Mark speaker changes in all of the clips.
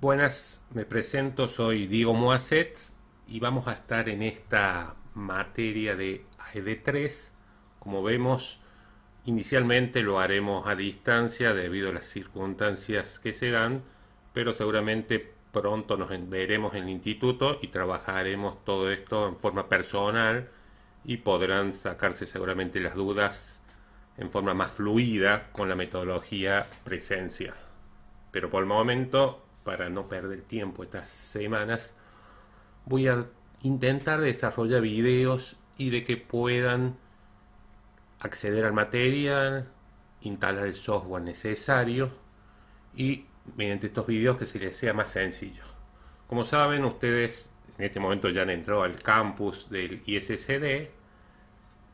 Speaker 1: Buenas, me presento, soy Diego Moasets y vamos a estar en esta materia de AED3. Como vemos, inicialmente lo haremos a distancia debido a las circunstancias que se dan, pero seguramente pronto nos veremos en el instituto y trabajaremos todo esto en forma personal y podrán sacarse seguramente las dudas en forma más fluida con la metodología presencia. Pero por el momento para no perder tiempo estas semanas, voy a intentar desarrollar videos y de que puedan acceder al material, instalar el software necesario y mediante estos videos que se les sea más sencillo. Como saben, ustedes en este momento ya han entrado al campus del ISCD,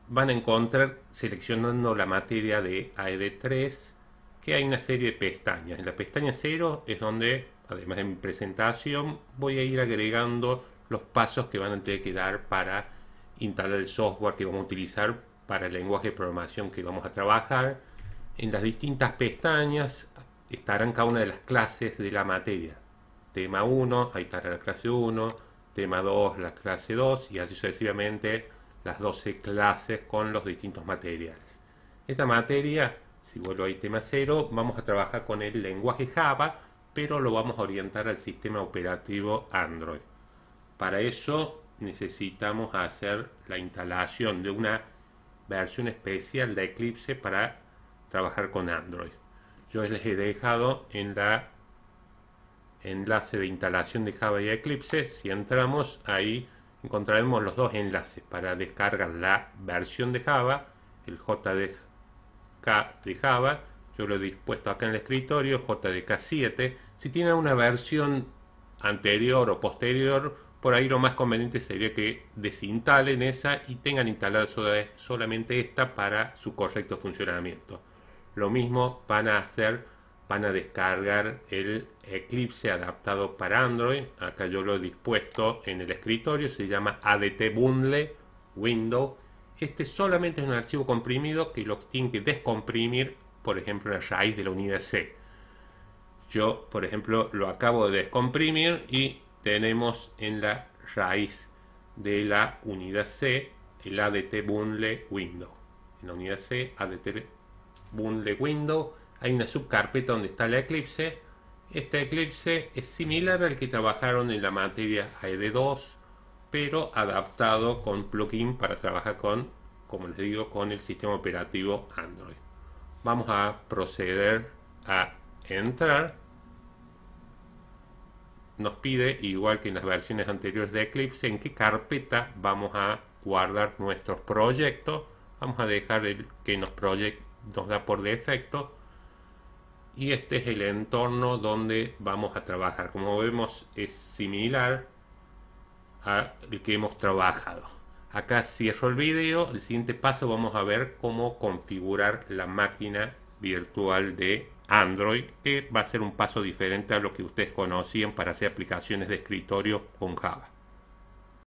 Speaker 1: van a encontrar seleccionando la materia de AED3 que hay una serie de pestañas. En la pestaña 0 es donde además de mi presentación, voy a ir agregando los pasos que van a tener que dar para instalar el software que vamos a utilizar para el lenguaje de programación que vamos a trabajar. En las distintas pestañas estarán cada una de las clases de la materia. Tema 1, ahí estará la clase 1, tema 2, la clase 2 y así sucesivamente las 12 clases con los distintos materiales. Esta materia, si vuelvo ahí tema 0, vamos a trabajar con el lenguaje Java pero lo vamos a orientar al sistema operativo Android. Para eso necesitamos hacer la instalación de una versión especial de Eclipse para trabajar con Android. Yo les he dejado en la enlace de instalación de Java y Eclipse. Si entramos ahí encontraremos los dos enlaces para descargar la versión de Java, el JDK de Java yo lo he dispuesto acá en el escritorio, JDK7. Si tienen una versión anterior o posterior, por ahí lo más conveniente sería que desinstalen esa y tengan instalada solamente esta para su correcto funcionamiento. Lo mismo van a hacer, van a descargar el Eclipse adaptado para Android. Acá yo lo he dispuesto en el escritorio, se llama ADT Bundle Window. Este solamente es un archivo comprimido que lo tienen que descomprimir por ejemplo, la raíz de la unidad C. Yo, por ejemplo, lo acabo de descomprimir y tenemos en la raíz de la unidad C el ADT bundle window. En la unidad C, ADT bundle window, hay una subcarpeta donde está la Eclipse. Este Eclipse es similar al que trabajaron en la materia AED2, pero adaptado con plugin para trabajar con, como les digo, con el sistema operativo Android vamos a proceder a entrar nos pide igual que en las versiones anteriores de Eclipse en qué carpeta vamos a guardar nuestros proyectos. Vamos a dejar el que nos project nos da por defecto. Y este es el entorno donde vamos a trabajar. Como vemos es similar al que hemos trabajado. Acá cierro el vídeo. El siguiente paso vamos a ver cómo configurar la máquina virtual de Android, que va a ser un paso diferente a lo que ustedes conocían para hacer aplicaciones de escritorio con Java.